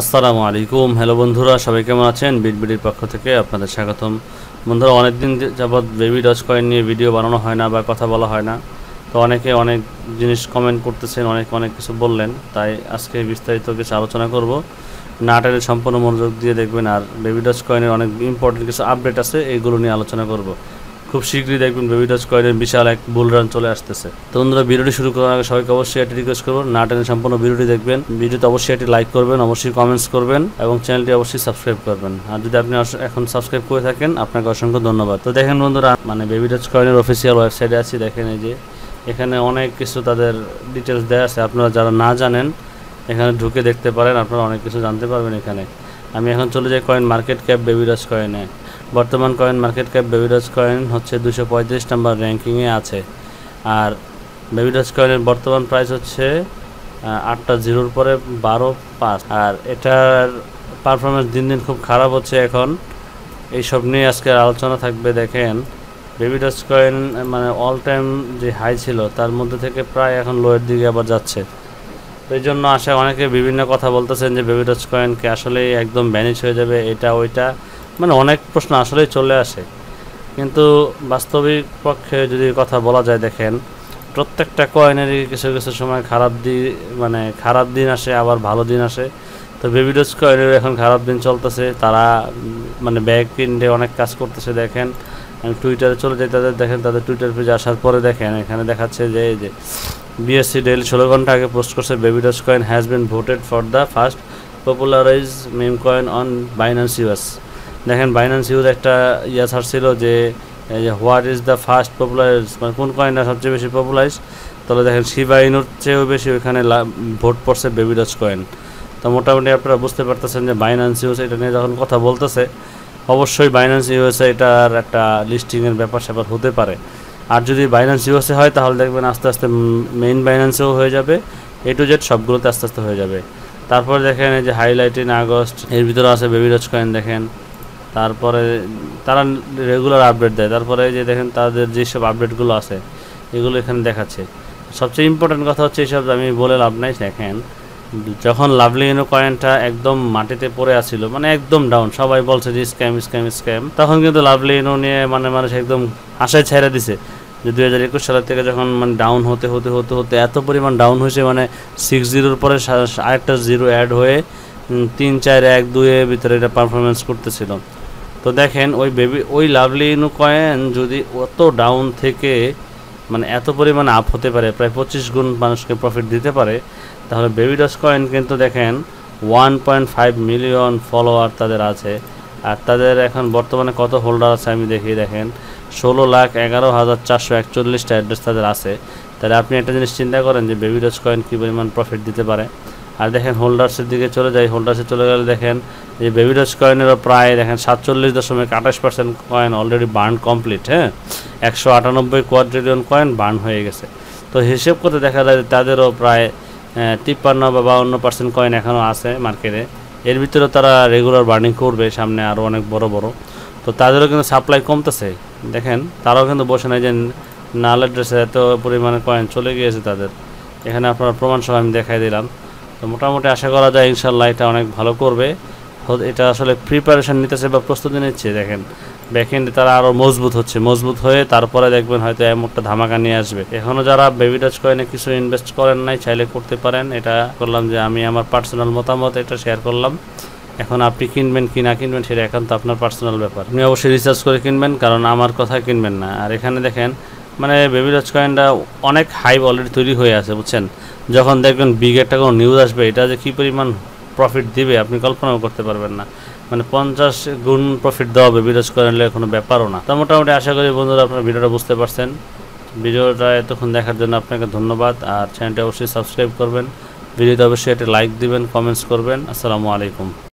আসসালামু আলাইকুম। হ্যালো বন্ধুরা, সবাই কেমন আছেন? বিটবিডির পক্ষ থেকে আপনাদের স্বাগতম। বন্ধুরা, অনেকদিন যাবৎ বেবি ডজ কয়েন নিয়ে ভিডিও বানানো হয় না বা কথা বলা হয় না। তো অনেকে অনেক জিনিস কমেন্ট করতেছেন, অনেক অনেক কিছু বললেন। তাই আজকে বিস্তারিত কিছু আলোচনা করব। নাটের সম্পূর্ণ মনোযোগ দিয়ে দেখবেন। আর বেবি ডজ কয়েনের অনেক ইম্পর্টেন্ট কিছু আপডেট আছে এইগুলো নিয়ে আলোচনা করব। খুব শীঘ্রই দেখবেন বেবি ডজ কয়েনের বিশাল এক বুল রান চলে আসতেছে। তো বন্ধুরা, ভিডিওটি শুরু করার আগে সবাইকে অবশ্যই একটি রিকোয়েস্ট করব। না টেনে সম্পূর্ণ ভিডিওটি দেখবেন। ভিডিওতে অবশ্যই একটি লাইক করবেন, অবশ্যই কমেন্টস করবেন এবং চ্যানেলটি অবশ্যই সাবস্ক্রাইব করবেন। আর যদি আপনি এখন সাবস্ক্রাইব করে থাকেন, আপনাকে অসংখ্য ধন্যবাদ। তো দেখেন বন্ধুরা মানে বেবি ডজ কয়েনের অফিসিয়াল ওয়েবসাইটে আছি, দেখেন এই যে। এখানে অনেক কিছু তাদের ডিটেলস দেওয়া আছে। আপনারা যারা না জানেন, এখানে ঢুকে দেখতে পারেন। আপনারা অনেক কিছু জানতে পারবেন এখানে। আমি এখন চলে যাই কয়েন মার্কেট ক্যাপ বেবিরাজ কয়েনে বর্তমান কয়েন মার্কেট ক্যাপ বেবিরাজ কয়েন হচ্ছে দুশো পঁয়ত্রিশ নাম্বার র্যাঙ্কিংয়ে আছে। আর বেবিরাজ কয়েনের বর্তমান প্রাইস হচ্ছে আটটা জিরোর পরে বারো পাঁচ। আর এটার পারফরমেন্স দিন দিন খুব খারাপ হচ্ছে এখন। এইসব নিয়ে আজকের আলোচনা থাকবে, দেখেন। বেবিডাস কয়েন মানে অল টাইম যে হাই ছিল, তার মধ্যে থেকে প্রায় এখন লোয়ের দিকে আবার যাচ্ছে। তো এই জন্য আশা অনেকে বিভিন্ন কথা বলতেছেন যে বেবিডাস কয়েনকে আসলেই একদম ব্যানিশ হয়ে যাবে, এটা ওইটা। মানে অনেক প্রশ্ন আসলেই চলে আসে। কিন্তু বাস্তবিক পক্ষে যদি কথা বলা যায় দেখেন, প্রত্যেকটা কয়েনেরই কিছু কিছু সময় খারাপ দিন মানে খারাপ দিন আসে, আবার ভালো দিন আসে। তো বেবিডোজ কয়েনের এখন খারাপ দিন চলতেছে, তারা মানে ব্যাগ কিনতে অনেক কাজ করতেছে, দেখেন। টুইটারে চলে যাই, তাদের দেখেন, তাদের টুইটার পেজে আসার পরে দেখেন, এখানে দেখাচ্ছে যে, এই যে বিএসসি ডেল ষোলো ঘণ্টা আগে পোস্ট করছে baby doge coin has been voted for the first popularize meme coin on Binance US দেখেন বাইন্যান্স ইউজ একটা ইয়া ছাড়ছিল যে what is the first popularize মানে কোন কয়েনটা সবচেয়ে বেশি পপুলারাইজ তাহলে দেখেন শিবা ইনুর চেয়েও বেশি ওইখানে ভোট পড়ছে বেবি বেবিডজ কয়েন তো মোটামুটি আপনারা বুঝতে পারতেছেন যে বাইন্যান্স ইউজ এটা নিয়ে যখন কথা বলতেছে, অবশ্যই বাইন্যান্স ইউএসএ এটার একটা লিস্টিংয়ের ব্যাপার স্যাপার হতে পারে। আর যদি বাইন্যান্স ইউএসএ হয়, তাহলে দেখবেন আস্তে আস্তে মেইন বাইন্যান্সেও হয়ে যাবে। এ টু জেড সবগুলোতে আস্তে আস্তে হয়ে যাবে। তারপর দেখেন এই যে হাইলাইট ইন আগস্ট এর ভিতরে আছে বেবিডজ কয়েন দেখেন। তারপরে তারা রেগুলার আপডেট দেয়। তারপরে যে দেখেন তাদের যেসব আপডেটগুলো আছে, এগুলো এখানে দেখাচ্ছে। সবচেয়ে ইম্পর্টেন্ট কথা হচ্ছে এইসব আমি বলে লাভ নাই, দেখেন। যখন লাভলি ইনো কয়েনটা একদম মাটিতে পড়ে আছিল মানে একদম ডাউন সবাই বলছে যে স্ক্যাম স্ক্যাম স্ক্যাম তখন কিন্তু লাভলি ইনো নিয়ে মানে মানুষ একদম আশায় ছেড়ে দিছে যে দুই হাজার একুশ সালের থেকে যখন মানে ডাউন হতে হতে হতে হতে এত পরিমাণ ডাউন হয়েছে মানে সিক্স জিরোর পরে আরেকটা জিরো অ্যাড হয়ে তিন, চার, এক, দুইয়ের ভিতরে এটা পারফরমেন্স করতেছিল। তো দেখেন, ওই বেবি ওই লাভলি ইনু কয়েন যদি অত ডাউন থেকে মানে এত পরিমাণে আপ হতে পারে, প্রায় পঁচিশ গুণ মানুষকে প্রফিট দিতে পারে, তাহলে বেবি ডস কয়েন কিন্তু দেখেন one point five million follower তাদের আছে। আর তাদের এখন বর্তমানে কত হোল্ডার আছে আমি দেখি দেখেন, ষোলো লাখ এগারো হাজার চারশো একচল্লিশটা অ্যাড্রেস তাদের আছে। তাহলে আপনি একটা জিনিস চিন্তা করেন যে বেবি ডস কয়েন কী পরিমাণ প্রফিট দিতে পারে? আর দেখেন হোল্ডার্সের দিকে চলে যাই, হোল্ডার্সে চলে গেলে দেখেন যে বেবিডজ কয়েনেরও প্রায় দেখেন সাতচল্লিশ দশমিক আঠাশ percent coin already burn complete হ্যাঁ? একশো আটানব্বই কোয়াড্রিলিয়ন কয়েন বার্ন হয়ে গেছে। তো হিসেব করতে দেখা যায় যে তাদেরও প্রায় তিপ্পান্ন বা বাউন্ন পার্সেন্ট কয়েন এখনও আছে মার্কেটে এর ভিতরে তারা রেগুলার বার্নিং করবে, সামনে আরও অনেক বড় বড়। তো তাদেরও কিন্তু সাপ্লাই কমতেছে। দেখেন, তারাও কিন্তু বসে নাই যে নাল ড্রেসে এত পরিমাণে কয়েন চলে গিয়েছে তাদের। এখানে আপনার প্রমাণ সহ আমি দেখাই দিলাম। তো মোটামুটি আশা করা যায় ইনশাল্লাহ এটা অনেক ভালো করবে। এটা আসলে প্রিপারেশন নিতেছে বা প্রস্তুতি নিচ্ছে, দেখেন। ব্যাকএন্ডে তারা আরও মজবুত হচ্ছে, মজবুত হয়ে তারপরে দেখবেন হয়তো এমনটা ধামাকা নিয়ে আসবে। এখনও যারা বেবি টাচ কয়েনে কিছু ইনভেস্ট করেন নাই, চাইলে করতে পারেন। এটা করলাম যে আমি আমার পার্সোনাল মতামত, এটা শেয়ার করলাম। এখন আপনি কিনবেন কি না কিনবেন, সেটা এখন তো আপনার পার্সোনাল ব্যাপার। আপনি অবশ্যই রিসার্চ করে কিনবেন, কারণ আমার কথা কিনবেন না। আর এখানে দেখেন মানে বেবি ডচ কয়েনটা অনেক হাইপ অলরেডি তৈরি হয়ে আছে, বুঝছেন? যখন দেখবেন বিগ একটা কোনো নিউজ আসবে, এটা যে কী পরিমাণ প্রফিট দিবে, আপনি কল্পনাও করতে পারবেন না। মানে পঞ্চাশ গুণ প্রফিট দেওয়া হবে বিরোজ করেনলে কোনো ব্যাপারও না। তো মোটামুটি আশা করি বন্ধুরা আপনার ভিডিওটা বুঝতে পারছেন। ভিডিওটা এতক্ষণ দেখার জন্য আপনাকে ধন্যবাদ, আর চ্যানেলটা অবশ্যই সাবস্ক্রাইব করবেন। ভিডিওতে অবশ্যই একটা লাইক দিবেন কমেন্টস করবেন। আসসালামু আলাইকুম।